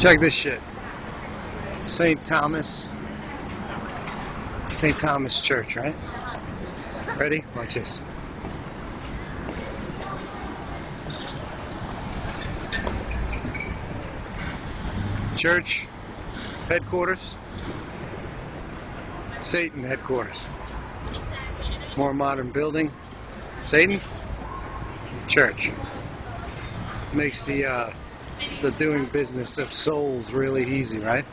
Check this shit. St. Thomas. St. Thomas Church, right? Ready? Watch this. Church headquarters. Satan headquarters. More modern building. Satan church makes the uh, the doing business of souls really easy, right?